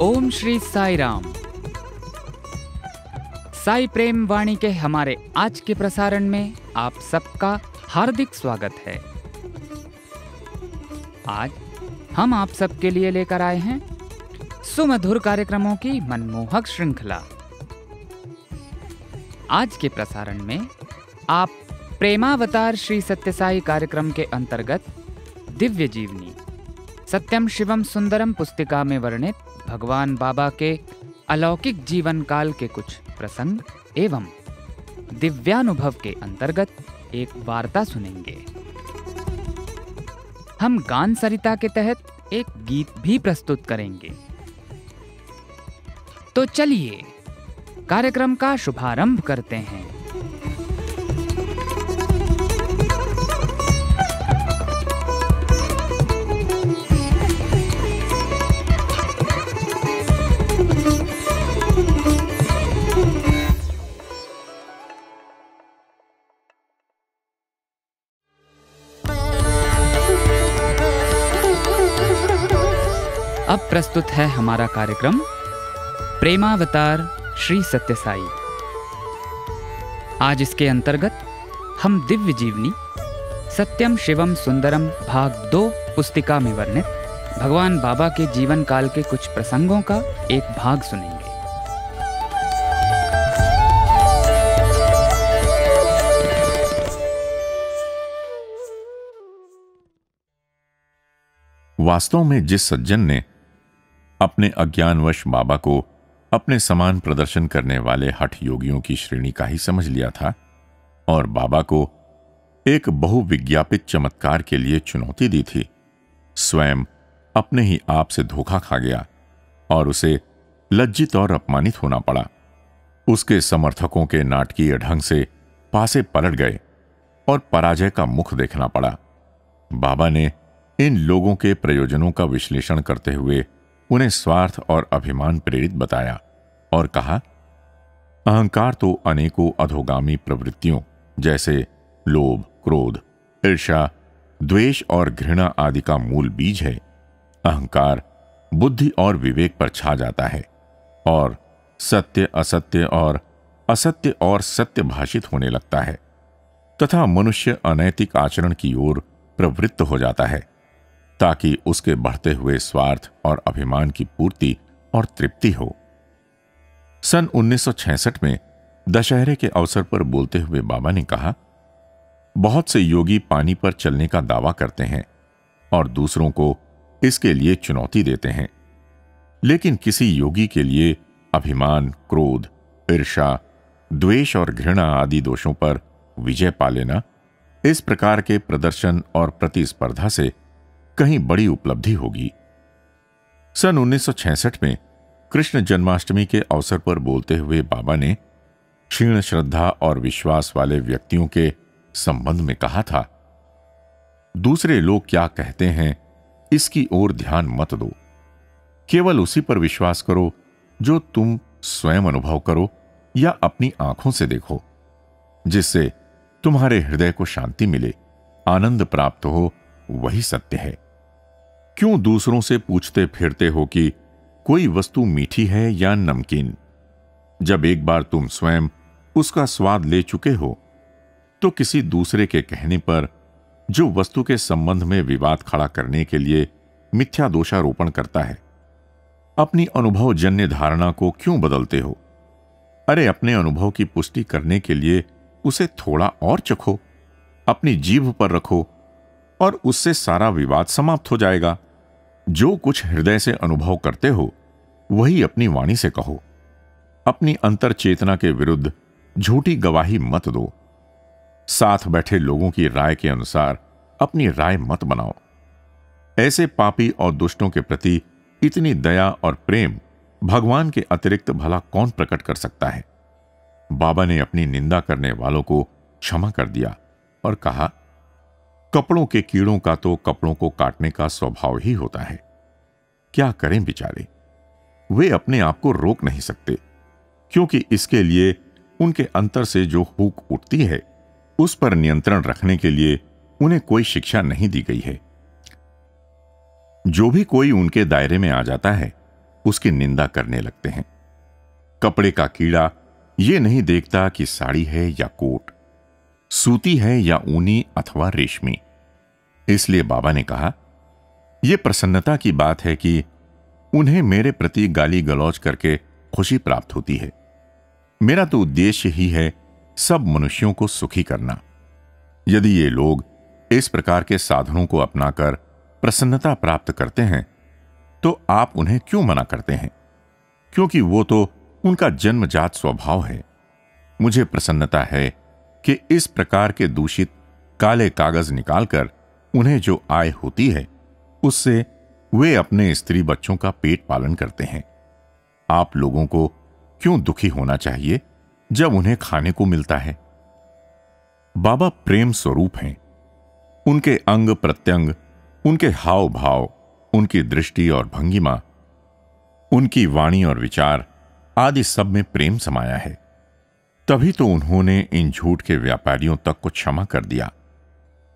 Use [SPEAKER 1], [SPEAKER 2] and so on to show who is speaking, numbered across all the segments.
[SPEAKER 1] ओम श्री साई राम। साई प्रेम वाणी के हमारे आज के प्रसारण में आप सबका हार्दिक स्वागत है। आज हम आप सबके लिए लेकर आए हैं सुमधुर कार्यक्रमों की मनमोहक श्रृंखला। आज के प्रसारण में आप प्रेमावतार श्री सत्यसाई कार्यक्रम के अंतर्गत दिव्य जीवनी, सत्यम शिवम सुंदरम पुस्तिका में वर्णित भगवान बाबा के अलौकिक जीवन काल के कुछ प्रसंग एवं दिव्यानुभव के अंतर्गत एक वार्ता सुनेंगे। हम गान सरिता के तहत एक गीत भी प्रस्तुत करेंगे। तो चलिए, कार्यक्रम का शुभारंभ करते हैं। प्रस्तुत है हमारा कार्यक्रम प्रेमावतार श्री सत्य साई आज इसके अंतर्गत हम दिव्य जीवनी, सत्यम शिवम सुंदरम भाग दो पुस्तिका में वर्णित भगवान बाबा के जीवन काल के कुछ प्रसंगों का एक भाग सुनेंगे।
[SPEAKER 2] वास्तव में जिस सज्जन ने अपने अज्ञानवश बाबा को अपने समान प्रदर्शन करने वाले हठ योगियों की श्रेणी का ही समझ लिया था और बाबा को एक बहुविज्ञापित चमत्कार के लिए चुनौती दी थी। स्वयं अपने ही आप से धोखा खा गया और उसे लज्जित और अपमानित होना पड़ा। उसके समर्थकों के नाटकीय ढंग से पासे पलट गए और पराजय का मुख देखना पड़ा। बाबा ने इन लोगों के प्रयोजनों का विश्लेषण करते हुए उन्हें स्वार्थ और अभिमान प्रेरित बताया और कहा, अहंकार तो अनेकों अधोगामी प्रवृत्तियों जैसे लोभ, क्रोध ईर्षा द्वेष और घृणा आदि का मूल बीज है। अहंकार बुद्धि और विवेक पर छा जाता है और सत्य, असत्य और असत्य और सत्य भाषित होने लगता है तथा मनुष्य अनैतिक आचरण की ओर प्रवृत्त हो जाता है। ताकि उसके बढ़ते हुए स्वार्थ और अभिमान की पूर्ति और तृप्ति हो। सन 1966 में दशहरे के अवसर पर बोलते हुए बाबा ने कहा, बहुत से योगी पानी पर चलने का दावा करते हैं और दूसरों को इसके लिए चुनौती देते हैं। लेकिन किसी योगी के लिए अभिमान, क्रोध ईर्षा द्वेष और घृणा आदि दोषों पर विजय पा लेना, इस प्रकार के प्रदर्शन और प्रतिस्पर्धा से कहीं बड़ी उपलब्धि होगी। सन 1966 में कृष्ण जन्माष्टमी के अवसर पर बोलते हुए बाबा ने क्षीण श्रद्धा और विश्वास वाले व्यक्तियों के संबंध में कहा था, दूसरे लोग क्या कहते हैं, इसकी ओर ध्यान मत दो। केवल उसी पर विश्वास करो, जो तुम स्वयं अनुभव करो या अपनी आँखों से देखो, जिससे तुम्हारे हृदय को शांति मिले, आनंद प्राप्त हो, वही सत्य है। क्यों दूसरों से पूछते फिरते हो कि कोई वस्तु मीठी है या नमकीन? जब एक बार तुम स्वयं उसका स्वाद ले चुके हो तो किसी दूसरे के कहने पर जो वस्तु के संबंध में विवाद खड़ा करने के लिए मिथ्या दोषारोपण करता है, अपनी अनुभव जन्य धारणा को क्यों बदलते हो? अरे, अपने अनुभव की पुष्टि करने के लिए उसे थोड़ा और चखो, अपनी जीभ पर रखो और उससे सारा विवाद समाप्त हो जाएगा। जो कुछ हृदय से अनुभव करते हो, वही अपनी वाणी से कहो। अपनी अंतर चेतना के विरुद्ध झूठी गवाही मत दो। साथ बैठे लोगों की राय के अनुसार अपनी राय मत बनाओ। ऐसे पापी और दुष्टों के प्रति इतनी दया और प्रेम भगवान के अतिरिक्त भला कौन प्रकट कर सकता है? बाबा ने अपनी निंदा करने वालों को क्षमा कर दिया और कहा कपड़ों के कीड़ों का तो कपड़ों को काटने का स्वभाव ही होता है। क्या करें बेचारे? वे अपने आप को रोक नहीं सकते, क्योंकि इसके लिए उनके अंतर से जो हुक उठती है, उस पर नियंत्रण रखने के लिए उन्हें कोई शिक्षा नहीं दी गई है। जो भी कोई उनके दायरे में आ जाता है, उसकी निंदा करने लगते हैं। कपड़े का कीड़ा यह नहीं देखता कि साड़ी है या कोट, सूती है या ऊनी अथवा रेशमी। इसलिए बाबा ने कहा यह प्रसन्नता की बात है कि उन्हें मेरे प्रति गाली गलौज करके खुशी प्राप्त होती है। मेरा तो उद्देश्य ही है सब मनुष्यों को सुखी करना। यदि ये लोग इस प्रकार के साधनों को अपनाकर प्रसन्नता प्राप्त करते हैं तो आप उन्हें क्यों मना करते हैं? क्योंकि वो तो उनका जन्मजात स्वभाव है। मुझे प्रसन्नता है कि इस प्रकार के दूषित काले कागज़ निकालकर उन्हें जो आय होती है, उससे वे अपने स्त्री बच्चों का पेट पालन करते हैं। आप लोगों को क्यों दुखी होना चाहिए जब उन्हें खाने को मिलता है? बाबा प्रेम स्वरूप हैं। उनके अंग प्रत्यंग, उनके हाव भाव उनकी दृष्टि और भंगिमा, उनकी वाणी और विचार आदि सब में प्रेम समाया है। तभी तो उन्होंने इन झूठ के व्यापारियों तक को क्षमा कर दिया।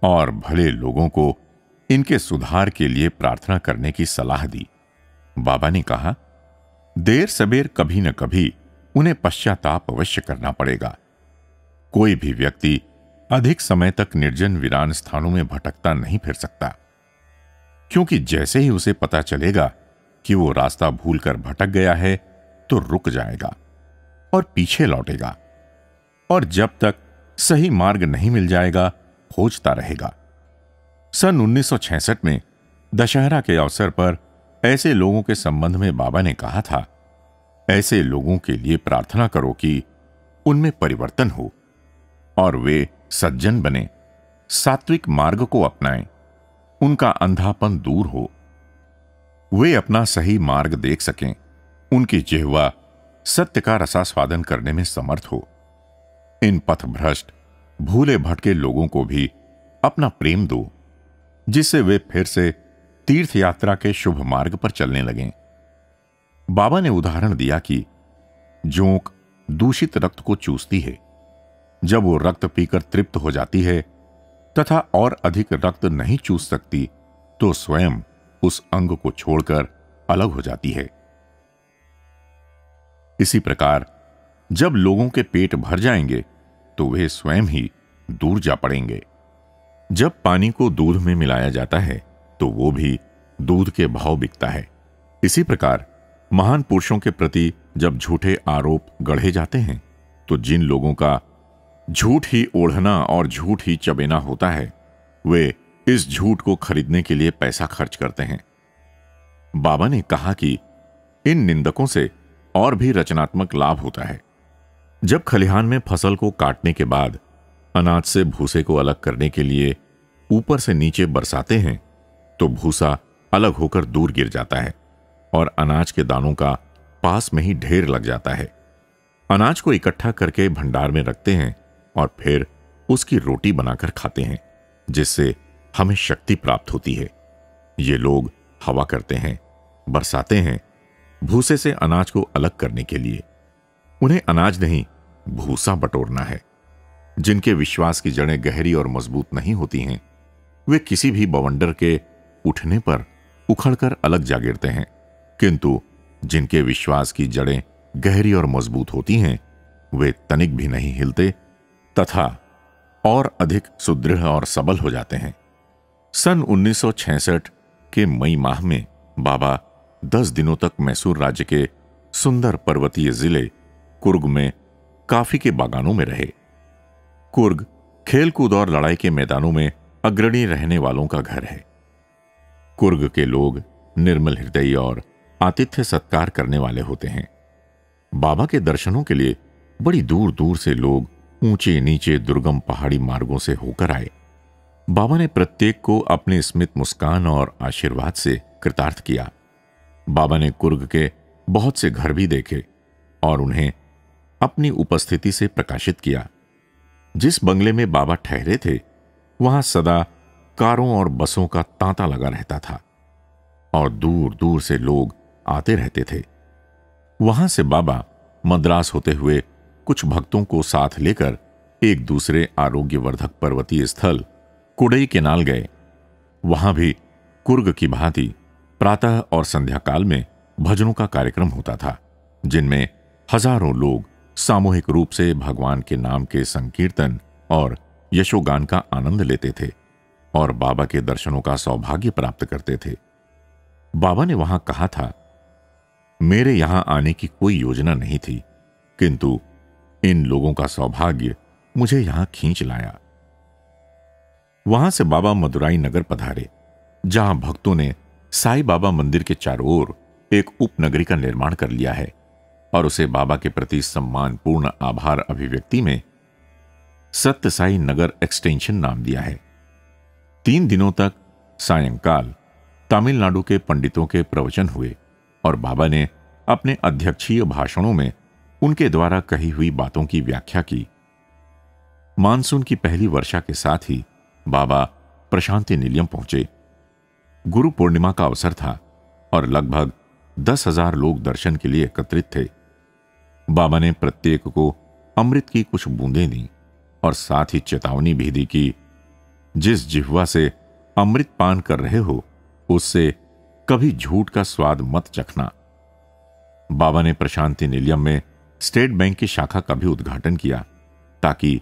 [SPEAKER 2] और भले लोगों को इनके सुधार के लिए प्रार्थना करने की सलाह दी। बाबा ने कहा, देर सबेर कभी न कभी उन्हें पश्चाताप अवश्य करना पड़ेगा। कोई भी व्यक्ति अधिक समय तक निर्जन वीरान स्थानों में भटकता नहीं फिर सकता। क्योंकि जैसे ही उसे पता चलेगा कि वो रास्ता भूलकर भटक गया है तो रुक जाएगा और पीछे लौटेगा। और जब तक सही मार्ग नहीं मिल जाएगा खोजता रहेगा। सन 1966 में दशहरा के अवसर पर ऐसे लोगों के संबंध में बाबा ने कहा था, ऐसे लोगों के लिए प्रार्थना करो कि उनमें परिवर्तन हो और वे सज्जन बने, सात्विक मार्ग को अपनाएँ, उनका अंधापन दूर हो। वे अपना सही मार्ग देख सकें, उनकी जिहवा सत्य का रसास्वादन करने में समर्थ हो। इन पथभ्रष्ट भूले भटके लोगों को भी अपना प्रेम दो, जिससे वे फिर से तीर्थ यात्रा के शुभ मार्ग पर चलने लगे। बाबा ने उदाहरण दिया कि जोंक दूषित रक्त को चूसती है। जब वो रक्त पीकर तृप्त हो जाती है तथा और अधिक रक्त नहीं चूस सकती तो स्वयं उस अंग को छोड़कर अलग हो जाती है। इसी प्रकार जब लोगों के पेट भर जाएँगे तो वे स्वयं ही दूर जा पड़ेंगे। जब पानी को दूध में मिलाया जाता है तो वो भी दूध के भाव बिकता है। इसी प्रकार, महान पुरुषों के प्रति जब झूठे आरोप गढ़े जाते हैं तो जिन लोगों का झूठ ही ओढ़ना और झूठ ही चबेना होता है, वे इस झूठ को खरीदने के लिए पैसा खर्च करते हैं। बाबा ने कहा कि इन निंदकों से और भी रचनात्मक लाभ होता है। जब खलिहान में फ़सल को काटने के बाद अनाज से भूसे को अलग करने के लिए ऊपर से नीचे बरसाते हैं तो भूसा अलग होकर दूर गिर जाता है और अनाज के दानों का पास में ही ढेर लग जाता है। अनाज को इकट्ठा करके भंडार में रखते हैं और फिर उसकी रोटी बनाकर खाते हैं, जिससे हमें शक्ति प्राप्त होती है। ये लोग हवा करते हैं, बरसाते हैं, भूसे से अनाज को अलग करने के लिए। उन्हें अनाज नहीं भूसा बटोरना है। जिनके विश्वास की जड़ें गहरी और मज़बूत नहीं होती हैं, वे किसी भी बवंडर के उठने पर उखड़कर अलग जा गिरते हैं। किंतु जिनके विश्वास की जड़ें गहरी और मज़बूत होती हैं, वे तनिक भी नहीं हिलते तथा और अधिक सुदृढ़ और सबल हो जाते हैं। सन 1966 के मई माह में बाबा दस दिनों तक मैसूर राज्य के सुंदर पर्वतीय ज़िले कुर्ग में काफ़ी के बागानों में रहे। कुर्ग, खेलकूद और लड़ाई के मैदानों में अग्रणी रहने वालों का घर है। कुर्ग के लोग निर्मल हृदय और आतिथ्य सत्कार करने वाले होते हैं। बाबा के दर्शनों के लिए बड़ी दूर दूर से लोग ऊँचे नीचे दुर्गम पहाड़ी मार्गों से होकर आए। बाबा ने प्रत्येक को अपने स्मित मुस्कान और आशीर्वाद से कृतार्थ किया। बाबा ने कुर्ग के बहुत से घर भी देखे और उन्हें अपनी उपस्थिति से प्रकाशित किया। जिस बंगले में बाबा ठहरे थे, वहाँ सदा कारों और बसों का तांता लगा रहता था और दूर दूर से लोग आते रहते थे। वहाँ से बाबा मद्रास होते हुए कुछ भक्तों को साथ लेकर एक दूसरे आरोग्यवर्धक पर्वतीय स्थल कुडई केनाल गए। वहाँ भी कुर्ग की भांति प्रातः और संध्या काल में भजनों का कार्यक्रम होता था, जिनमें हज़ारों लोग सामूहिक रूप से भगवान के नाम के संकीर्तन और यशोगान का आनंद लेते थे और बाबा के दर्शनों का सौभाग्य प्राप्त करते थे। बाबा ने वहाँ कहा था, मेरे यहाँ आने की कोई योजना नहीं थी, किंतु इन लोगों का सौभाग्य मुझे यहाँ खींच लाया। वहाँ से बाबा मदुराई नगर पधारे, जहाँ भक्तों ने साई बाबा मंदिर के चारों ओर एक उपनगरी का निर्माण कर लिया है। और उसे बाबा के प्रति सम्मानपूर्ण आभार अभिव्यक्ति में सत्य साई नगर एक्सटेंशन नाम दिया है। तीन दिनों तक सायंकाल तमिलनाडु के पंडितों के प्रवचन हुए और बाबा ने अपने अध्यक्षीय भाषणों में उनके द्वारा कही हुई बातों की व्याख्या की। मानसून की पहली वर्षा के साथ ही बाबा प्रशांति निलियम पहुँचे। गुरु पूर्णिमा का अवसर था और लगभग दस हज़ार लोग दर्शन के लिए एकत्रित थे। बाबा ने प्रत्येक को अमृत की कुछ बूंदें दी और साथ ही चेतावनी भी दी कि जिस जिह्वा से अमृत पान कर रहे हो, उससे कभी झूठ का स्वाद मत चखना। बाबा ने प्रशांति निलियम में स्टेट बैंक की शाखा का भी उद्घाटन किया, ताकि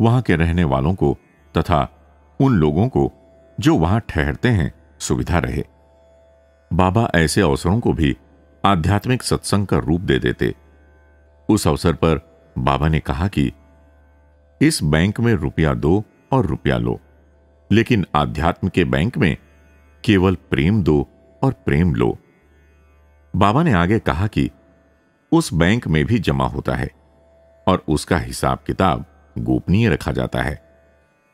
[SPEAKER 2] वहाँ के रहने वालों को तथा उन लोगों को जो वहाँ ठहरते हैं सुविधा रहे। बाबा ऐसे अवसरों को भी आध्यात्मिक सत्संग का रूप दे देते। उस अवसर पर बाबा ने कहा कि इस बैंक में रुपया दो और रुपया लो, लेकिन आध्यात्म के बैंक में केवल प्रेम दो और प्रेम लो। बाबा ने आगे कहा कि उस बैंक में भी जमा होता है और उसका हिसाब किताब गोपनीय रखा जाता है।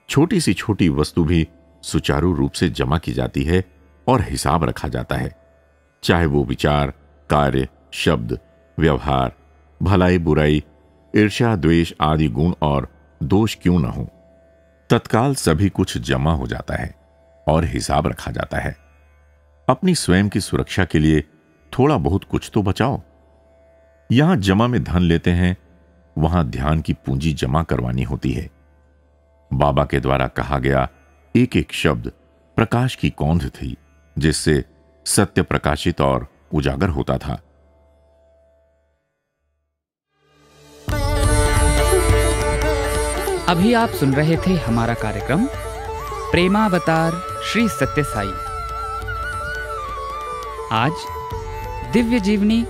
[SPEAKER 2] छोटी सी छोटी वस्तु भी सुचारू रूप से जमा की जाती है और हिसाब रखा जाता है, चाहे वो विचार, कार्य, शब्द, व्यवहार भलाई बुराई, ईर्ष्या, द्वेष आदि गुण और दोष क्यों न हो? तत्काल सभी कुछ जमा हो जाता है और हिसाब रखा जाता है। अपनी स्वयं की सुरक्षा के लिए थोड़ा बहुत कुछ तो बचाओ। यहाँ जमा में धन लेते हैं, वहाँ ध्यान की पूंजी जमा करवानी होती है। बाबा के द्वारा कहा गया एक एक शब्द प्रकाश की कौंध थी, जिससे सत्य प्रकाशित और उजागर होता था।
[SPEAKER 1] अभी आप सुन रहे थे हमारा कार्यक्रम प्रेमावतार श्री सत्य साई। आज दिव्य जीवनी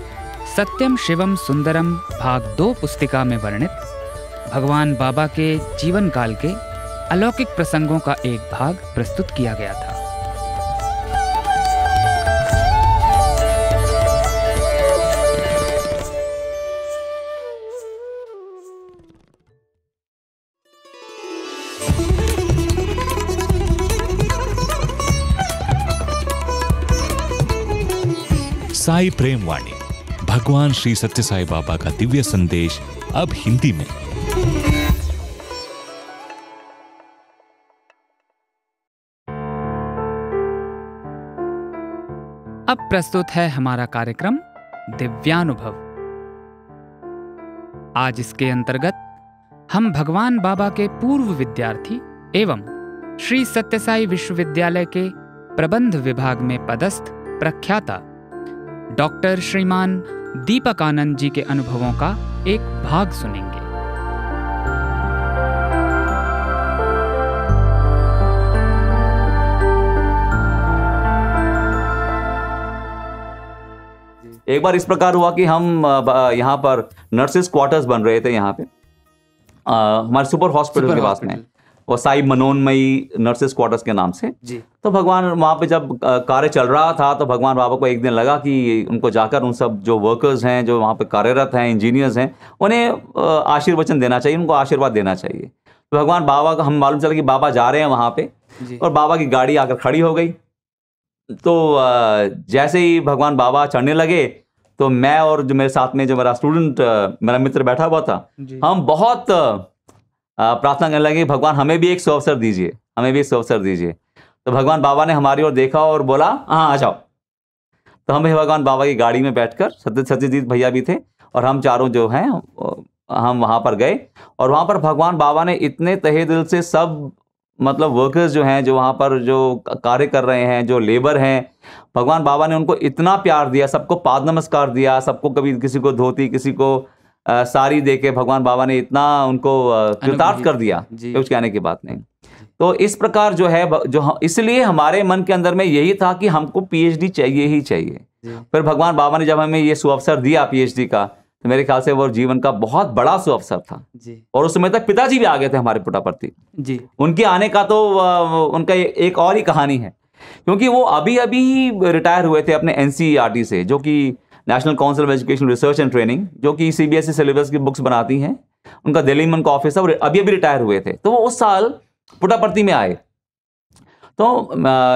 [SPEAKER 1] सत्यम शिवम सुंदरम भाग दो पुस्तिका में वर्णित भगवान बाबा के जीवन काल के अलौकिक प्रसंगों का एक भाग प्रस्तुत किया गया था।
[SPEAKER 3] साई प्रेम वाणी। भगवान श्री सत्य साई बाबा का दिव्य संदेश अब हिंदी में।
[SPEAKER 1] अब प्रस्तुत है हमारा कार्यक्रम दिव्यानुभव। आज इसके अंतर्गत हम भगवान बाबा के पूर्व विद्यार्थी एवं श्री सत्यसाई विश्वविद्यालय के प्रबंध विभाग में पदस्थ प्रख्याता डॉक्टर श्रीमान दीपक आनंद जी के अनुभवों का एक भाग सुनेंगे।
[SPEAKER 4] एक बार इस प्रकार हुआ कि हम यहाँ पर नर्सिस क्वार्टर्स बन रहे थे यहाँ पे। हमारे सुपर हॉस्पिटल के पास में। वो साई मनोन्मयी नर्सेस क्वार्टर्स के नाम से।
[SPEAKER 5] जी।
[SPEAKER 4] तो भगवान वहाँ पे जब कार्य चल रहा था तो भगवान बाबा को एक दिन लगा कि उनको जाकर उन सब जो वर्कर्स हैं जो वहाँ पे कार्यरत हैं इंजीनियर्स हैं उन्हें आशीर्वचन देना चाहिए उनको आशीर्वाद देना चाहिए। तो भगवान बाबा का हम मालूम चला कि बाबा जा रहे हैं वहाँ पे और बाबा की गाड़ी आकर खड़ी हो गई। तो जैसे ही भगवान बाबा चढ़ने लगे तो मैं और जो मेरे साथ में जो मेरा स्टूडेंट मेरा मित्र बैठा हुआ था हम बहुत प्रार्थना करने लगे, भगवान, हमें भी एक सुअवसर दीजिए, हमें भी एक सुअवसर दीजिए। तो भगवान बाबा ने हमारी ओर देखा और बोला हाँ आ जाओ। तो हम भी भगवान बाबा की गाड़ी में बैठकर, सत्य, सत्यजीत भैया भी थे और हम चारों जो हैं हम वहाँ पर गए और वहाँ पर भगवान बाबा ने इतने तहे दिल से सब मतलब वर्कर्स जो हैं, जो वहाँ पर जो कार्य कर रहे हैं, जो लेबर हैं, भगवान बाबा ने उनको इतना प्यार दिया, सबको पाद नमस्कार दिया, सबको कभी किसी को धोती, किसी को आ, साड़ी दे के भगवान बाबा ने इतना उनको कृतार्थ कर दिया कुछ कहने की बात नहीं। तो इस प्रकार जो है जो इसलिए हमारे मन के अंदर में यही था कि हमको पीएचडी चाहिए ही चाहिए। फिर भगवान बाबा ने जब हमें ये सुअवसर दिया पीएचडी का तो मेरे ख्याल से वो जीवन का बहुत बड़ा सुअवसर था। जी। और उस समय तक पिताजी भी आ गए थे हमारे पुटाप्रति जी। उनके आने का तो उनका एक और ही कहानी है। क्योंकि वो अभी अभी रिटायर हुए थे अपने एनसीईआरटी से जो कि national council of education research and training जो कि सीबीएसई सिलेबस की बुक्स बनाती हैं, उनका दिल्ली में उनका ऑफ़िस है, और अभी अभी रिटायर हुए थे। तो वो उस साल पुटापर्ती में आए। तो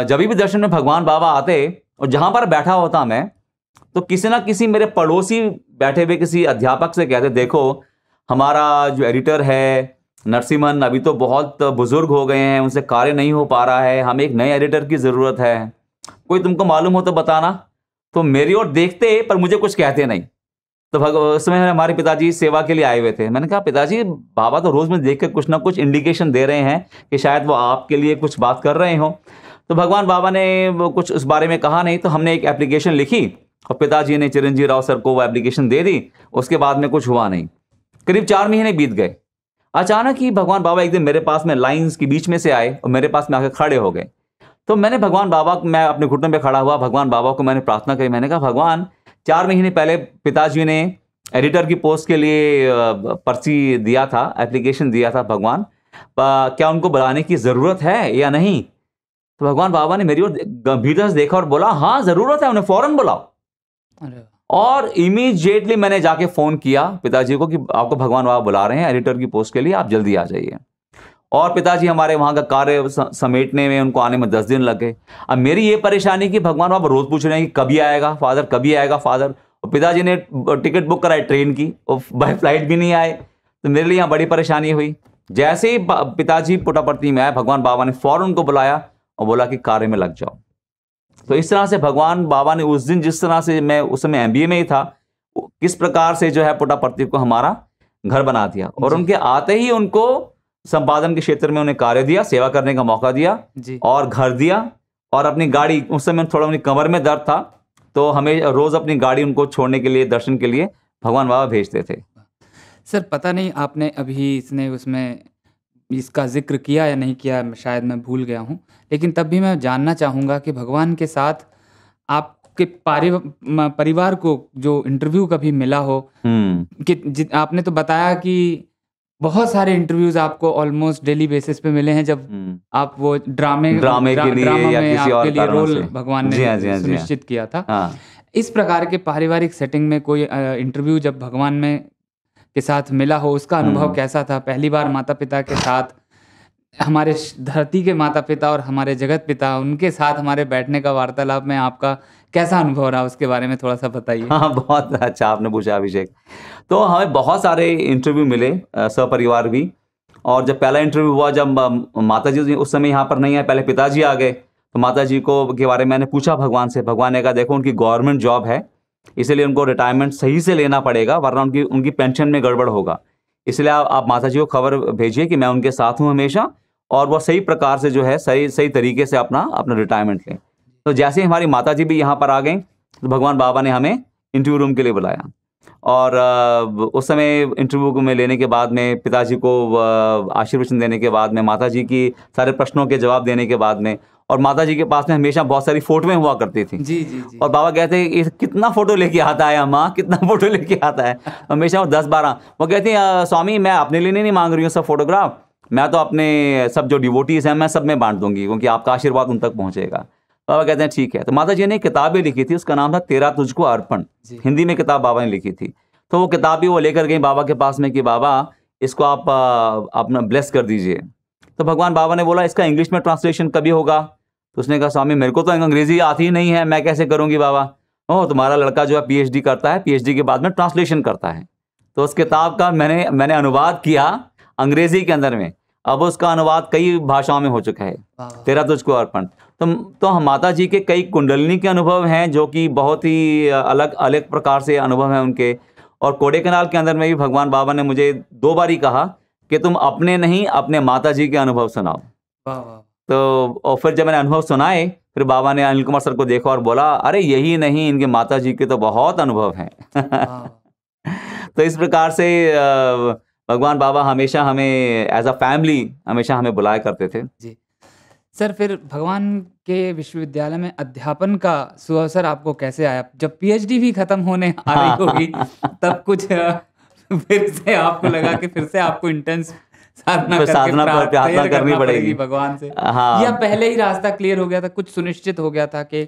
[SPEAKER 4] जब भी दर्शन में भगवान बाबा आते, और जहाँ पर बैठा होता मैं तो किसी ना किसी मेरे पड़ोसी बैठे हुए किसी अध्यापक से कहते, देखो, हमारा जो एडिटर है, नरसिम्हन, अभी तो बहुत बुज़ुर्ग हो गए हैं, उनसे कार्य नहीं हो पा रहा है, हमें एक नए एडिटर की ज़रूरत है। कोई तुमको मालूम हो तो बताना। तो मेरी ओर देखते, पर मुझे कुछ कहते नहीं। तो उस समय हमारे पिताजी सेवा के लिए आए हुए थे। मैंने कहा, पिताजी, बाबा तो रोज़ में देख कर कुछ ना कुछ इंडिकेशन दे रहे हैं कि शायद वो आपके लिए कुछ बात कर रहे हो। तो भगवान बाबा ने वो कुछ उस बारे में कहा नहीं तो हमने एक एप्लीकेशन लिखी और पिताजी ने चिरंजीव राव सर को वो एप्लीकेशन दे दी। उसके बाद में कुछ हुआ नहीं। करीब चार महीने बीत गए। अचानक ही भगवान बाबा एक दिन मेरे पास में लाइंस के बीच में से आए और मेरे पास में आकर खड़े हो गए। तो मैंने भगवान बाबा मैं अपने घुटनों पे खड़ा हुआ भगवान बाबा को मैंने प्रार्थना करी। मैंने कहा भगवान चार महीने पहले पिताजी ने एडिटर की पोस्ट के लिए पर्ची दिया था एप्लीकेशन दिया था भगवान क्या उनको बुलाने की ज़रूरत है या नहीं? तो भगवान बाबा ने मेरी ओर गंभीरता से देखा और बोला हाँ ज़रूरत है उन्हें फ़ौरन बुलाओ। और इमीजिएटली मैंने जाके फ़ोन किया पिताजी को कि आपको भगवान बाबा बुला रहे हैं एडिटर की पोस्ट के लिए आप जल्दी आ जाइए। और पिताजी हमारे वहाँ का कार्य समेटने में उनको आने में दस दिन लग गए। अब मेरी ये परेशानी कि भगवान बाबा रोज़ पूछ रहे हैं कि कभी आएगा फादर कभी आएगा फादर। और पिताजी ने टिकट बुक कराई ट्रेन की और बाई फ़्लाइट भी नहीं आए। तो मेरे लिए यहाँ बड़ी परेशानी हुई। जैसे ही पिताजी पुटापर्ती में आए भगवान बाबा ने फ़ौरन उनको बुलाया और बोला कि कार्य में लग जाओ। तो इस तरह से भगवान बाबा ने उस दिन जिस तरह से मैं उस समय एमबीए में ही था किस प्रकार से जो है पुटापर्ती को हमारा घर बना दिया। और उनके आते ही उनको संपादन के क्षेत्र में उन्हें कार्य दिया सेवा करने का मौका दिया और घर दिया और अपनी गाड़ी उस समय थोड़ा उनकी कमर में दर्द था तो हमें रोज़ अपनी गाड़ी उनको छोड़ने के लिए दर्शन के लिए भगवान बाबा भेजते थे
[SPEAKER 1] सर पता नहीं आपने अभी इसने उसमें इसका ज़िक्र किया या नहीं किया शायद मैं भूल गया हूँ लेकिन तब भी मैं जानना चाहूँगा कि भगवान के साथ आपके परिवार को जो इंटरव्यू कभी मिला हो हम्म। कि आपने तो बताया कि बहुत सारे इंटरव्यूज़ आपको ऑलमोस्ट डेली बेसिस पे मिले हैं जब हम्म। आप वो ड्रामे
[SPEAKER 4] ड्रामे के लिए या
[SPEAKER 1] में किसी आपके लिए रोल भगवान ने हाँ, हाँ, हाँ। सुनिश्चित किया था हाँ। इस प्रकार के पारिवारिक सेटिंग में कोई इंटरव्यू जब भगवान में के साथ मिला हो उसका अनुभव हम्म। कैसा था पहली बार माता पिता के साथ हमारे धरती के माता पिता और हमारे जगत पिता उनके साथ हमारे बैठने का वार्तालाप में आपका कैसा अनुभव रहा उसके बारे में थोड़ा सा बताइए।
[SPEAKER 4] हाँ बहुत अच्छा आपने पूछा अभिषेक। तो हमें बहुत सारे इंटरव्यू मिले सपरिवार भी। और जब पहला इंटरव्यू हुआ जब माता जी उस समय यहाँ पर नहीं आए पहले पिताजी आ गए तो माता जी को के बारे में मैंने पूछा भगवान से। भगवान ने कहा देखो उनकी गवर्नमेंट जॉब है इसलिए उनको रिटायरमेंट सही से लेना पड़ेगा वरना उनकी उनकी पेंशन में गड़बड़ होगा। इसलिए आप, आप माता जी को खबर भेजिए कि मैं उनके साथ हूँ हमेशा और वह सही प्रकार से जो है सही सही तरीके से अपना अपना रिटायरमेंट लें। तो जैसे ही हमारी माता जी भी यहाँ पर आ गई तो भगवान बाबा ने हमें इंटरव्यू रूम के लिए बुलाया। और उस समय इंटरव्यू में लेने के बाद में पिताजी को आशीर्वचन देने के बाद में माता जी की सारे प्रश्नों के जवाब देने के बाद में और माता जी के पास में हमेशा बहुत सारी फोटोएँ हुआ करती थी।
[SPEAKER 1] जी जी जी।
[SPEAKER 4] और बाबा कहते हैं कितना फ़ोटो लेके आता है माँ कितना फ़ोटो लेके आता है? हमेशा वो दस बारह वो कहते हैं स्वामी मैं अपने लिए नहीं मांग रही हूँ सब फोटोग्राफ मैं तो अपने सब जो डिवोटीज हैं मैं सब में बांट दूँगी क्योंकि आपका आशीर्वाद उन तक पहुंचेगा। बाबा कहते हैं ठीक है। तो माता जी ने किताब भी लिखी थी उसका नाम था तेरा तुझको अर्पण। हिंदी में किताब बाबा ने लिखी थी। तो वो किताब भी वो लेकर गई बाबा के पास में कि बाबा इसको आप अपना ब्लेस कर दीजिए। तो भगवान बाबा ने बोला इसका इंग्लिश में ट्रांसलेशन कभी होगा? तो उसने कहा स्वामी मेरे को तो अंग्रेज़ी आती ही नहीं है मैं कैसे करूँगी बाबा? ओह तुम्हारा लड़का जो है पीएचडी करता है पीएचडी के बाद में ट्रांसलेशन करता है। तो उस किताब का मैंने मैंने अनुवाद किया अंग्रेज़ी के अंदर में। अब उसका अनुवाद कई भाषाओं में हो चुका है। तेरा तुझको अर्पण। तो तो हम माता जी के कई कुंडलिनी के अनुभव हैं जो कि बहुत ही अलग अलग प्रकार से अनुभव हैं उनके। और कोडे कनाल के अंदर में भी भगवान बाबा ने मुझे दो बार ही कहा कि तुम अपने नहीं अपने माता जी के अनुभव सुनाओ। तो और फिर जब मैंने अनुभव सुनाए फिर बाबा ने अनिल कुमार सर को देखा और बोला अरे यही नहीं इनके माता जी के तो बहुत अनुभव हैं। तो इस प्रकार से भगवान बाबा हमेशा हमें एज अ फैमिली हमेशा हमें बुलाया करते थे।
[SPEAKER 1] जी। सर फिर भगवान के विश्वविद्यालय में अध्यापन का सुअवसर आपको कैसे आया? जब पीएचडी भी खत्म होने आ रही होगी तब कुछ फिर से आपको लगा कि फिर से आपको इंटेंस साधना
[SPEAKER 4] साधना पर
[SPEAKER 1] प्रा-
[SPEAKER 4] प्रार्थना करनी पड़ेगी।
[SPEAKER 1] भगवान से।
[SPEAKER 4] हाँ।
[SPEAKER 1] या पहले ही रास्ता क्लियर हो गया था कुछ सुनिश्चित हो गया था कि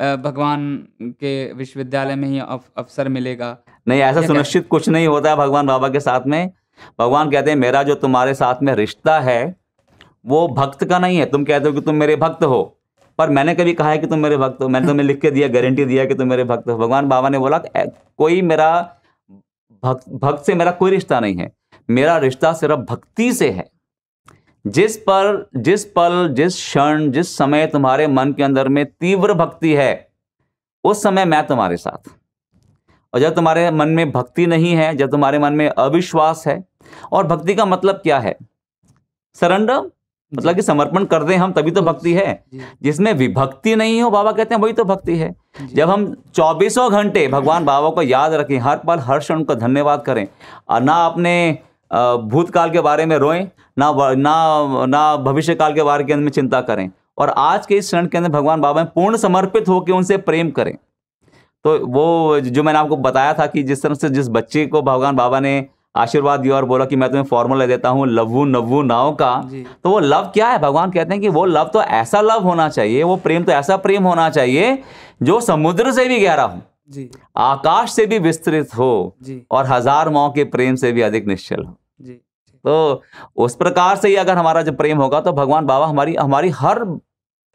[SPEAKER 1] भगवान के विश्वविद्यालय में ही अवसर मिलेगा।
[SPEAKER 4] नहीं ऐसा सुनिश्चित कुछ नहीं होता है भगवान बाबा के साथ में। भगवान कहते हैं मेरा जो तुम्हारे साथ में रिश्ता है वो भक्त का नहीं है, तुम कहते हो कि तुम मेरे भक्त हो। पर मैंने कभी कहा है कि तुम मेरे भक्त हो। मैंने तुम्हें लिख के दिया गारंटी दिया कि तुम मेरे भक्त हो। भगवान बाबा ने बोला कोई मेरा भक्त भक्त से मेरा कोई रिश्ता नहीं है। मेरा रिश्ता सिर्फ़ भक्ति से है। जिस पर, जिस पल, जिस क्षण, जिस समय तुम्हारे मन के अंदर में तीव्र भक्ति है, उस समय मैं तुम्हारे साथ और जब तुम्हारे मन में भक्ति नहीं है, जब तुम्हारे मन में अविश्वास है, और भक्ति का मतलब क्या है? सरेंडर मतलब कि समर्पण कर दें हम तभी तो भक्ति है। जिसमें विभक्ति नहीं हो बाबा कहते हैं वही तो भक्ति है। जब हम चौबीसों घंटे भगवान बाबा को याद रखें हर पल हर क्षण को धन्यवाद करें और ना अपने भूतकाल के बारे में रोएँ ना ना ना भविष्य काल के बारे के अंदर में चिंता करें और आज के इस क्षण के अंदर भगवान बाबा में पूर्ण समर्पित होकर उनसे प्रेम करें। तो वो जो मैंने आपको बताया था कि जिस तरह से जिस बच्चे को भगवान बाबा ने आशीर्वाद दिया और बोला कि मैं तुम्हें फॉर्मूला देता हूँ लव्वू नव्वू नाव का। तो वो लव क्या है? भगवान कहते हैं कि वो लव तो ऐसा लव होना चाहिए वो प्रेम तो ऐसा प्रेम होना चाहिए जो समुद्र से भी गहरा हो
[SPEAKER 1] जी।
[SPEAKER 4] आकाश से भी विस्तृत हो
[SPEAKER 1] जी।
[SPEAKER 4] और हज़ार माओ के प्रेम से भी अधिक निश्चल हो।
[SPEAKER 1] जी
[SPEAKER 4] तो उस प्रकार से ही अगर हमारा जब प्रेम होगा तो भगवान बाबा हमारी हमारी हर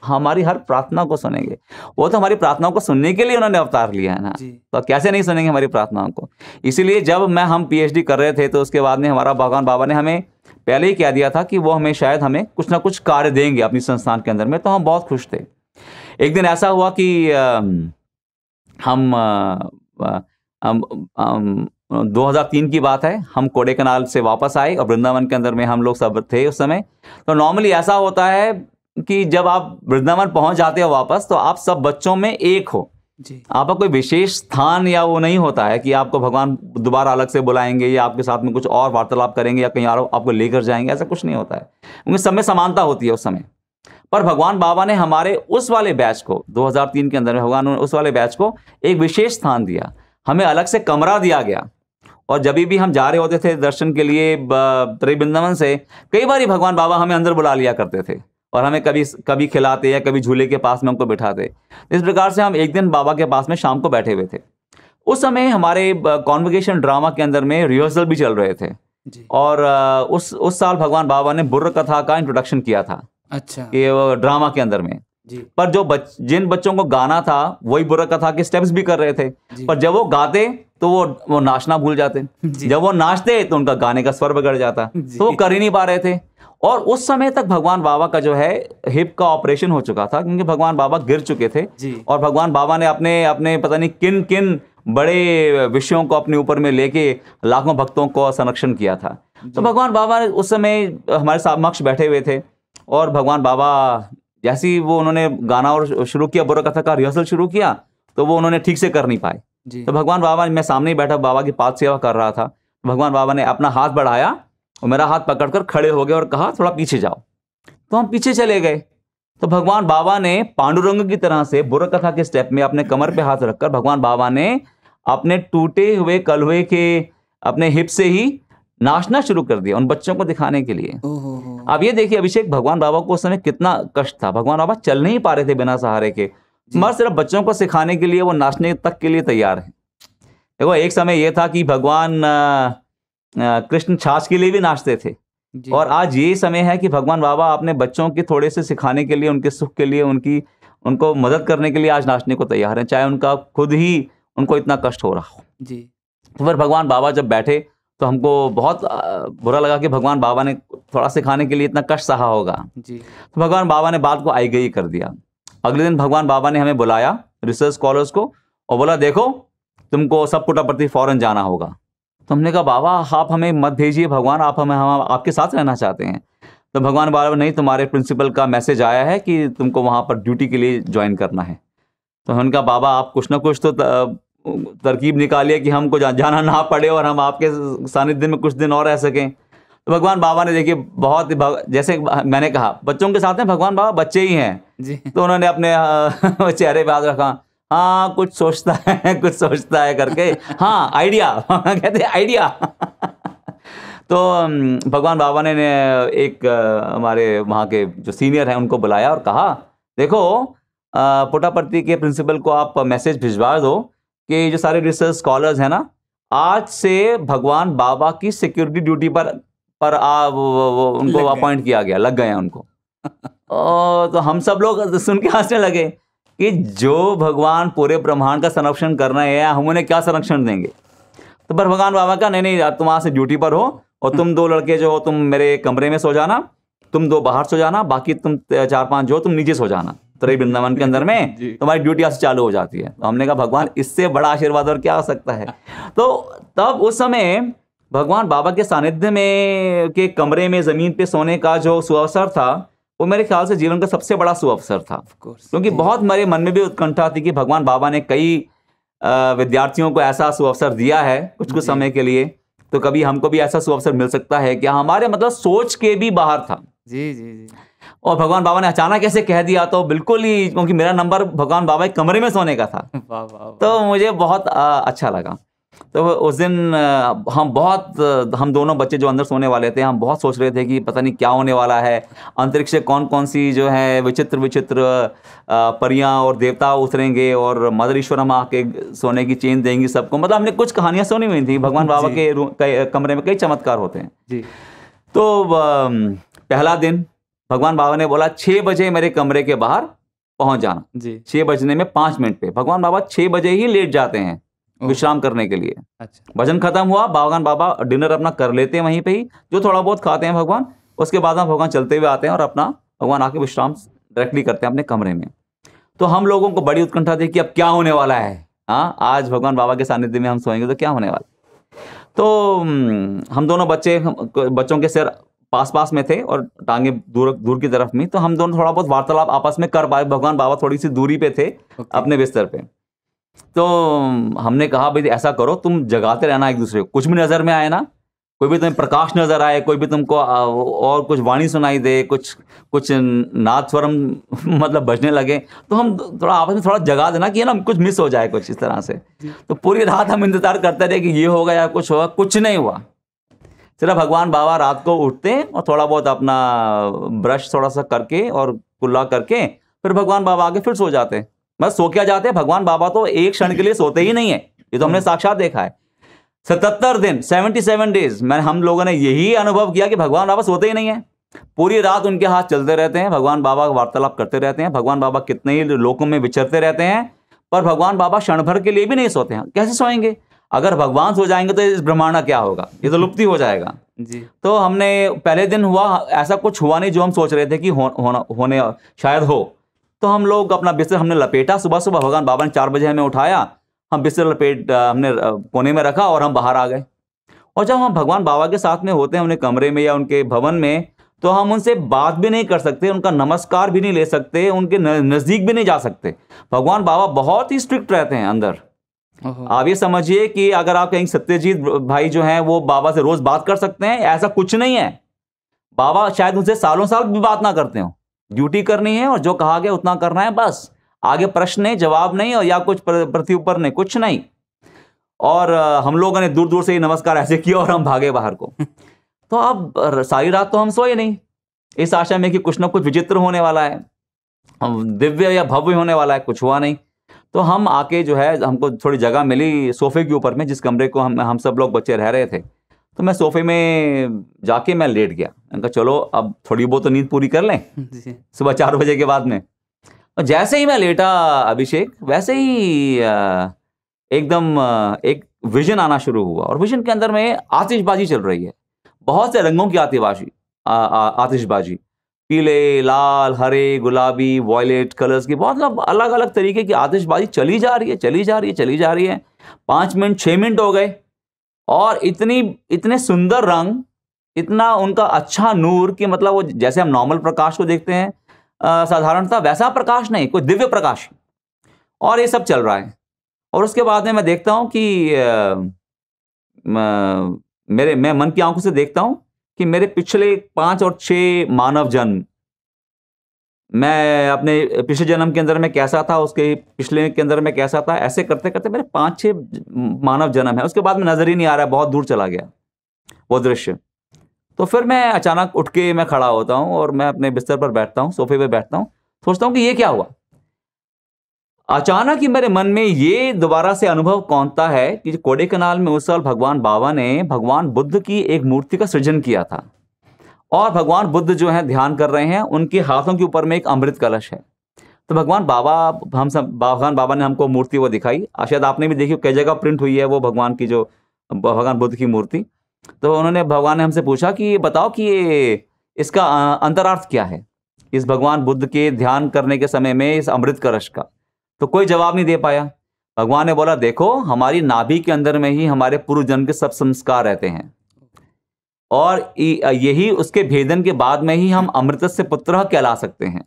[SPEAKER 4] हमारी हर प्रार्थना को सुनेंगे। वो तो हमारी प्रार्थनाओं को सुनने के लिए उन्होंने अवतार लिया है ना। तो कैसे नहीं सुनेंगे हमारी प्रार्थनाओं को? इसीलिए जब मैं हम पीएचडी कर रहे थे तो उसके बाद में हमारा भगवान बाबा ने हमें पहले ही कह दिया था कि वो हमें शायद हमें कुछ ना कुछ कार्य देंगे अपनी संस्थान के अंदर में तो हम बहुत खुश थे। एक दिन ऐसा हुआ कि हम हम हम 2003 की बात है हम कोडे कनाल से वापस आए और वृंदावन के अंदर में हम लोग सब थे उस समय। तो नॉर्मली ऐसा होता है कि जब आप वृंदावन पहुँच जाते हो वापस तो आप सब बच्चों में एक हो।
[SPEAKER 1] जी।
[SPEAKER 4] आपका कोई विशेष स्थान या वो नहीं होता है कि आपको भगवान दोबारा अलग से बुलाएँगे या आपके साथ में कुछ और वार्तालाप करेंगे या कहीं और आपको लेकर जाएँगे ऐसा कुछ नहीं होता है। क्योंकि सब में समानता होती है उस समय। पर भगवान बाबा ने हमारे उस वाले बैच को 2003 के अंदर में भगवान ने उस वाले बैच को एक विशेष स्थान दिया। हमें अलग से कमरा दिया गया। और जब भी हम जा रहे होते थे दर्शन के लिए त्रिवृंदावन से कई बार ही भगवान बाबा हमें अंदर बुला लिया करते थे। और हमें कभी कभी खिलाते या कभी झूले के पास में हमको बिठाते। इस प्रकार से हम एक दिन बाबा के पास में शाम को बैठे हुए थे। उस समय हमारे कॉन्वोकेशन ड्रामा के अंदर में रिहर्सल भी चल रहे थे।
[SPEAKER 1] जी।
[SPEAKER 4] और उस उस साल भगवान बाबा ने बुर्र कथा का इंट्रोडक्शन किया था।
[SPEAKER 1] अच्छा।
[SPEAKER 4] कि ड्रामा के अंदर में।
[SPEAKER 1] जी।
[SPEAKER 4] पर जो बच, जिन बच्चों को गाना था वही बुर्र कथा के स्टेप्स भी कर रहे थे। पर जब वो गाते तो वो वो नाचना भूल जाते। जब वो नाचते तो उनका गाने का स्वर बिगड़ जाता। तो वो कर ही नहीं पा रहे थे। और उस समय तक भगवान बाबा का जो है हिप का ऑपरेशन हो चुका था क्योंकि भगवान बाबा गिर चुके थे। और भगवान बाबा ने अपने अपने पता नहीं किन किन बड़े विषयों को अपने ऊपर में लेके लाखों भक्तों को संरक्षण किया था। तो भगवान बाबा उस समय हमारे समक्ष बैठे हुए थे और भगवान बाबा जैसे ही वो उन्होंने गाना और शुरू किया बुरा कथा का रिहर्सल शुरू किया तो वो उन्होंने ठीक से कर नहीं पाए। तो भगवान बाबा मैं सामने ही बैठा बाबा की पाद सेवा कर रहा था। भगवान बाबा ने अपना हाथ बढ़ाया और मेरा हाथ पकड़कर खड़े हो गए और कहा थोड़ा पीछे जाओ। तो हम पीछे चले गए। तो भगवान बाबा ने पांडुरंग की तरह से बुरा कथा के स्टेप में अपने कमर पे हाथ रखकर भगवान बाबा ने अपने टूटे हुए कलवे के अपने हिप से ही नाचना शुरू कर दिया उन बच्चों को दिखाने के लिए। अब ये देखिए अभिषेक भगवान बाबा को उस समय कितना कष्ट था। भगवान बाबा चल नहीं पा रहे थे बिना सहारे के। मगर सिर्फ़ बच्चों को सिखाने के लिए वो नाचने तक के लिए तैयार है। देखो एक समय यह था कि भगवान कृष्ण छाछ के लिए भी नाचते थे। और आज ये समय है कि भगवान बाबा अपने बच्चों के थोड़े से सिखाने के लिए उनके सुख के लिए उनकी उनको मदद करने के लिए आज नाचने को तैयार हैं चाहे उनका खुद ही उनको इतना कष्ट हो रहा हो।
[SPEAKER 1] जी।
[SPEAKER 4] तो फिर भगवान बाबा जब बैठे तो हमको बहुत बुरा लगा कि भगवान बाबा ने थोड़ा सिखाने के लिए इतना कष्ट सहा होगा।
[SPEAKER 1] जी।
[SPEAKER 4] तो भगवान बाबा ने बात को आई गई कर दिया। अगले दिन भगवान बाबा ने हमें बुलाया रिसर्च स्कॉलर्स को और बोला देखो तुमको सब पुटापति फ़ौरन जाना होगा। तो हमने कहा बाबा आप हमें मत भेजिए भगवान आप हमें हम आपके साथ रहना चाहते हैं। तो भगवान बाबा नहीं तुम्हारे प्रिंसिपल का मैसेज आया है कि तुमको वहाँ पर ड्यूटी के लिए ज्वाइन करना है। तो हमने कहा बाबा आप कुछ ना कुछ तो तरकीब निकालिए कि हमको जाना ना पड़े और हम आपके सानिध्य में कुछ दिन और रह सकें। तो भगवान बाबा ने देखिए बहुत जैसे मैंने कहा बच्चों के साथ हैं भगवान बाबा बच्चे ही हैं।
[SPEAKER 1] जी।
[SPEAKER 4] तो उन्होंने अपने चेहरे पे हाथ रखा। हाँ कुछ सोचता है कुछ सोचता है करके। हाँ आइडिया कहते हैं आइडिया तो भगवान बाबा ने एक हमारे वहाँ के जो सीनियर हैं उनको बुलाया और कहा देखो पुटापर्ती के प्रिंसिपल को आप मैसेज भिजवा दो कि जो सारे रिसर्च स्कॉलर्स हैं ना आज से भगवान बाबा की सिक्योरिटी ड्यूटी पर पर आ, वो, वो, वो, उनको अपॉइंट किया गया लग गए हैं उनको। ओ, तो हम सब लोग सुन के हंसने लगे। कि जो भगवान पूरे ब्रह्मांड का संरक्षण कर रहे हैं हम उन्हें क्या संरक्षण देंगे? तो पर भगवान बाबा का नहीं नहीं तुम वहाँ से ड्यूटी पर हो और तुम दो लड़के जो हो तुम मेरे कमरे में सो जाना तुम दो बाहर सो जाना बाकी तुम चार पाँच जो हो, तुम नीचे सो जाना। त्रिय वृंदावन के अंदर में। तुम्हारी ड्यूटी आज से चालू हो जाती है। तो हमने कहा भगवान इससे बड़ा आशीर्वाद और क्या हो सकता है? तो तब उस समय भगवान बाबा के सानिध्य में के कमरे में ज़मीन पे सोने का जो सुअवसर था वो मेरे ख्याल से जीवन का सबसे बड़ा सुअवसर था। क्योंकि बहुत मेरे मन में भी उत्कंठा थी कि भगवान बाबा ने कई विद्यार्थियों को ऐसा सुअवसर दिया है कुछ कुछ समय के लिए। तो कभी हमको भी ऐसा सुअवसर मिल सकता है क्या हमारे मतलब सोच के भी बाहर था।
[SPEAKER 1] जी जी जी।
[SPEAKER 4] और भगवान बाबा ने अचानक ऐसे कह दिया तो बिल्कुल ही क्योंकि मेरा नंबर भगवान बाबा के कमरे में सोने का था।
[SPEAKER 1] वाह वाह।
[SPEAKER 4] तो मुझे बहुत अ, अच्छा लगा। तो उस दिन हम बहुत हम दोनों बच्चे जो अंदर सोने वाले थे हम बहुत सोच रहे थे कि पता नहीं क्या होने वाला है। अंतरिक्ष से कौन कौन सी जो है विचित्र विचित्र परियाँ और देवता उतरेंगे और मदर ईश्वर हम आके सोने की चेन देंगी सबको। मतलब हमने कुछ कहानियाँ सुनी हुई थी। भगवान बाबा के कमरे में कई चमत्कार होते हैं।
[SPEAKER 1] जी।
[SPEAKER 4] तो पहला दिन भगवान बाबा ने बोला छः बजे मेरे कमरे के बाहर पहुँच जाना।
[SPEAKER 1] जी।
[SPEAKER 4] छः बजने में पाँच मिनट पे। भगवान बाबा छः बजे ही लेट जाते हैं। विश्राम करने के लिए।
[SPEAKER 1] अच्छा।
[SPEAKER 4] भजन खत्म हुआ भगवान बाबा डिनर अपना कर लेते हैं वहीं पे ही जो थोड़ा बहुत खाते हैं भगवान उसके बाद में भगवान चलते हुए आते हैं और अपना भगवान आके विश्राम डायरेक्टली करते हैं अपने कमरे में। तो हम लोगों को बड़ी उत्कंठा थी कि अब क्या होने वाला है? हाँ आज भगवान बाबा के सानिध्य में हम सोएँगे तो क्या होने वाला तो हम्म, हम दोनों बच्चे बच्चों के सिर पास पास में थे और टांगे दूर दूर की तरफ़ में तो हम दोनों थोड़ा बहुत वार्तालाप आपस में कर पाए भगवान बाबा थोड़ी सी दूरी पे थे
[SPEAKER 1] ओके।
[SPEAKER 4] अपने बिस्तर पे। तो हमने कहा भाई ऐसा करो तुम जगाते रहना एक दूसरे को। कुछ भी नज़र में आए ना कोई भी तुम्हें प्रकाश नज़र आए कोई भी तुमको और कुछ वाणी सुनाई दे कुछ कुछ नाद स्वरम मतलब बजने लगे तो हम थोड़ा आपस में थोड़ा जगा देना कि ना कुछ मिस हो जाए कुछ इस तरह से। तो पूरी रात हम इंतज़ार करते रहे कि ये होगा या कुछ होगा कुछ नहीं हुआ। सिर्फ़ भगवान बाबा रात को उठते और थोड़ा बहुत अपना ब्रश थोड़ा सा करके और कुल्ला करके फिर भगवान बाबा आके फिर सो जाते। बस सो क्या जाते हैं? भगवान बाबा तो एक क्षण के लिए सोते ही नहीं है। ये तो हमने साक्षात देखा है। सतहत्तर दिन सेवेंटी सेवन डेज़ मैं हम लोगों ने यही अनुभव किया कि भगवान बाबा सोते ही नहीं है। पूरी रात उनके हाथ चलते रहते हैं भगवान बाबा वार्तालाप करते रहते हैं भगवान बाबा कितने ही लोकों में विचरते रहते हैं पर भगवान बाबा क्षण भर के लिए भी नहीं सोते हैं। कैसे सोएँगे? अगर भगवान सो जाएँगे तो इस ब्रह्मांड का क्या होगा? ये तो लुप्ति हो जाएगा।
[SPEAKER 1] जी।
[SPEAKER 4] तो हमने पहले दिन हुआ ऐसा कुछ हुआ नहीं जो हम सोच रहे थे कि हो, होना होने शायद हो। तो हम लोग अपना बिस्तर हमने लपेटा। सुबह सुबह भगवान बाबा ने चार बजे हमें उठाया। हम बिस्तर लपेट हमने कोने में रखा और हम बाहर आ गए। और जब हम भगवान बाबा के साथ में होते हैं उनके कमरे में या उनके भवन में तो हम उनसे बात भी नहीं कर सकते उनका नमस्कार भी नहीं ले सकते उनके नज़दीक भी नहीं जा सकते। भगवान बाबा बहुत ही स्ट्रिक्ट रहते हैं अंदर। आप ये समझिए कि अगर आप कहीं सत्यजीत भाई जो हैं वो बाबा से रोज बात कर सकते हैं ऐसा कुछ नहीं है। बाबा शायद उनसे सालों साल भी बात ना करते हो। ड्यूटी करनी है और जो कहा गया उतना करना है बस। आगे प्रश्न नहीं जवाब नहीं और या कुछ प्र- प्रत्युत्तर नहीं कुछ नहीं। और हम लोगों ने दूर दूर से ही नमस्कार ऐसे किया और हम भागे बाहर को। तो अब सारी रात तो हम सोए नहीं। इस आशा में कि कुछ ना कुछ विचित्र होने वाला है। दिव्य या भव्य होने वाला है कुछ हुआ नहीं। तो हम आके जो है हमको थोड़ी जगह मिली सोफे के ऊपर में जिस कमरे को हम हम सब लोग बच्चे रह रहे थे। तो मैं सोफे में जाके मैं लेट गया। मैंने कहा चलो अब थोड़ी बहुत तो नींद पूरी कर लें। सुबह चार बजे के बाद में। और जैसे ही मैं लेटा अभिषेक वैसे ही एकदम एक विजन आना शुरू हुआ और विजन के अंदर में आतिशबाजी चल रही है। बहुत से रंगों की आतिशबाजी आतिशबाजी। पीले लाल हरे गुलाबी वॉयलेट कलर्स की बहुत मतलब अलग अलग तरीके की आतिशबाजी चली जा रही है चली जा रही है चली जा रही है। पाँच मिनट छः मिनट हो गए। और इतनी, इतने सुंदर रंग, इतना उनका अच्छा नूर कि मतलब वो जैसे हम नॉर्मल प्रकाश को देखते हैं साधारणतः वैसा प्रकाश नहीं, कोई दिव्य प्रकाश और ये सब चल रहा है। और उसके बाद में मैं देखता हूँ कि मेरे, मैं मन की आँखों से देखता हूँ कि मेरे पिछले पाँच और छह मानव जन्म मैं अपने पिछले जन्म के अंदर में कैसा था, उसके पिछले के अंदर में कैसा था, ऐसे करते करते मेरे पाँच छह मानव जन्म है। उसके बाद में नज़र ही नहीं आ रहा, बहुत दूर चला गया, वो दृश्य। तो फिर मैं अचानक उठ के मैं खड़ा होता हूँ और मैं अपने बिस्तर पर बैठता हूँ, सोफे पर बैठता हूँ, सोचता हूँ कि ये क्या हुआ? अचानक ही मेरे मन में ये दोबारा से अनुभव कौनता है कि कोडे कनाल में उस साल भगवान बाबा ने भगवान बुद्ध की एक मूर्ति का सृजन किया था। और भगवान बुद्ध जो है, ध्यान कर रहे हैं, उनके हाथों के ऊपर में एक अमृत कलश है। तो भगवान बाबा, हम सब, भगवान बाबा ने हमको मूर्ति वो दिखाई। शायद आपने भी देखी, कई जगह प्रिंट हुई है वो भगवान की जो, भगवान बुद्ध की मूर्ति। तो उन्होंने, भगवान ने हमसे पूछा कि ये बताओ कि ये, इसका अंतरार्थ क्या है? इस भगवान बुद्ध के ध्यान करने के समय में इस अमृत कलश का। तो कोई जवाब नहीं दे पाया। भगवान ने बोला, देखो, हमारी नाभि के अंदर में ही हमारे पूर्व जन्म के सब संस्कार रहते हैं। और यही उसके भेदन के बाद में ही हम अमृत से पुत्र कहला सकते हैं।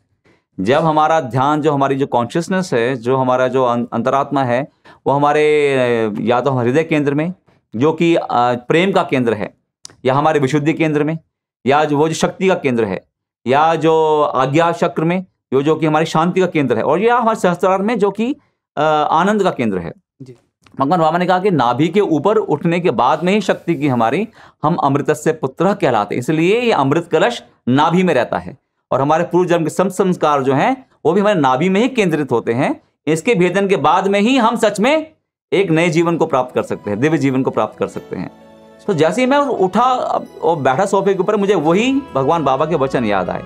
[SPEAKER 4] जब हमारा ध्यान जो हमारी जो कॉन्शियसनेस है जो हमारा जो अं-, अंतरात्मा है वो हमारे या तो हृदय केंद्र में जो कि प्रेम का केंद्र है या हमारे विशुद्धि केंद्र में या जो वो जो शक्ति का केंद्र है या जो आज्ञा चक्र में जो जो कि हमारी शांति का केंद्र है और यह हमारे सहस्त्रार में जो कि आनंद का केंद्र है। भगवान बाबा ने कहा कि नाभि के ऊपर उठने के बाद में ही शक्ति की हमारी, हम अमृत से पुत्र कहलाते हैं। इसलिए ये अमृत कलश नाभि में रहता है। और हमारे पूर्व जन्म के सम संस्कार जो हैं, वो भी हमारे नाभि में ही केंद्रित होते हैं। इसके भेदन के बाद में ही हम सच में एक नए जीवन को प्राप्त कर सकते हैं, दिव्य जीवन को प्राप्त कर सकते हैं। तो जैसे ही मैं उठा और बैठा सोफे के ऊपर, मुझे वही भगवान बाबा के वचन याद आए।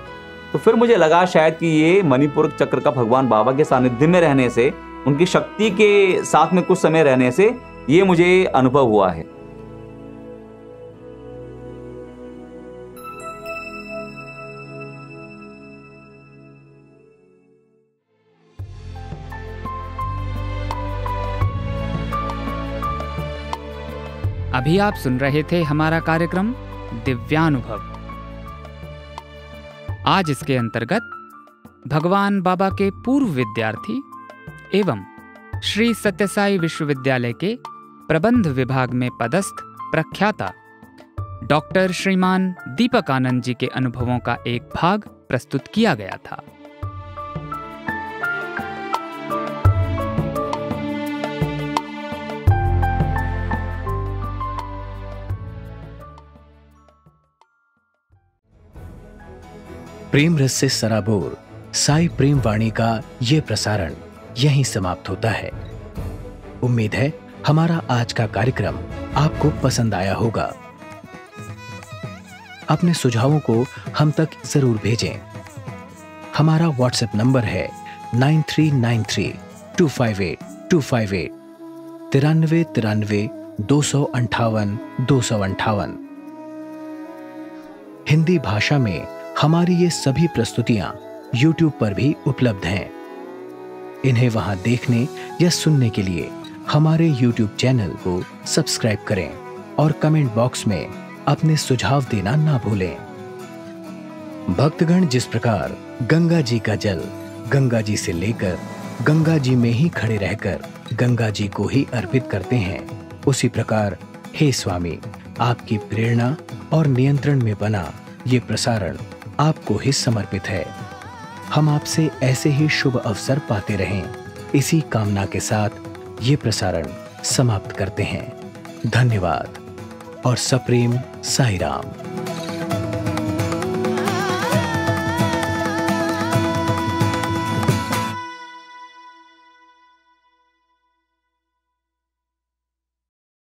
[SPEAKER 4] तो फिर मुझे लगा शायद कि ये मणिपुर चक्र का भगवान बाबा के सानिध्य में रहने से उनकी शक्ति के साथ में कुछ समय रहने से ये मुझे अनुभव हुआ है।
[SPEAKER 1] अभी आप सुन रहे थे हमारा कार्यक्रम दिव्यानुभव। आज इसके अंतर्गत भगवान बाबा के पूर्व विद्यार्थी एवं श्री सत्यसाई विश्वविद्यालय के प्रबंध विभाग में पदस्थ प्रख्याता डॉक्टर श्रीमान दीपक आनंद जी के अनुभवों का एक भाग प्रस्तुत किया गया था।
[SPEAKER 5] प्रेम रस से सराबोर, साई प्रेम वाणी का ये प्रसारण। यहीं समाप्त होता है। उम्मीद है हमारा आज का कार्यक्रम आपको पसंद आया होगा। अपने सुझावों को हम तक ज़रूर भेजें। हमारा व्हाट्सएप नंबर है nine three nine three two five eight two five eight तिरानवे तिरानवे दो सौ अंठावन दो सौ अंठावन। हिंदी भाषा में हमारी ये सभी प्रस्तुतियाँ YouTube पर भी उपलब्ध हैं। इन्हें वहाँ देखने या सुनने के लिए हमारे YouTube चैनल को सब्सक्राइब करें और कमेंट बॉक्स में अपने सुझाव देना ना भूलें। भक्तगण जिस प्रकार गंगा जी का जल गंगा जी से लेकर गंगा जी में ही खड़े रहकर गंगा जी को ही अर्पित करते हैं, उसी प्रकार हे स्वामी, आपकी प्रेरणा और नियंत्रण में बना ये प्रसारण आपको ही समर्पित है। हम आपसे ऐसे ही शुभ अवसर पाते रहें। इसी कामना के साथ ये प्रसारण समाप्त करते हैं। धन्यवाद। और सप्रेम साई राम